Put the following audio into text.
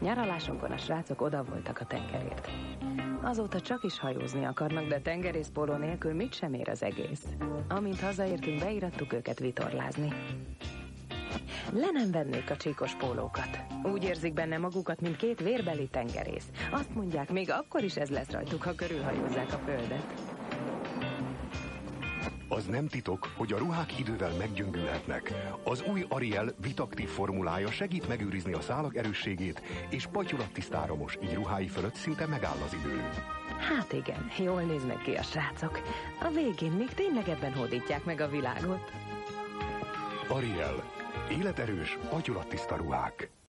Nyaralásunkon a srácok oda voltak a tengerért. Azóta csak is hajózni akarnak, de tengerészpóló nélkül mit sem ér az egész. Amint hazaértünk, beírattuk őket vitorlázni. Le nem vennék a csíkos pólókat. Úgy érzik benne magukat, mint két vérbeli tengerész. Azt mondják, még akkor is ez lesz rajtuk, ha körülhajózzák a földet. Az nem titok, hogy a ruhák idővel meggyöngülhetnek. Az új Ariel vitaktív formulája segít megőrizni a szálak erősségét, és patyulattisztáramos, így ruhái fölött szinte megáll az idő. Hát igen, jól néznek ki a srácok. A végén még tényleg ebben hódítják meg a világot. Ariel. Életerős, patyulattiszta ruhák.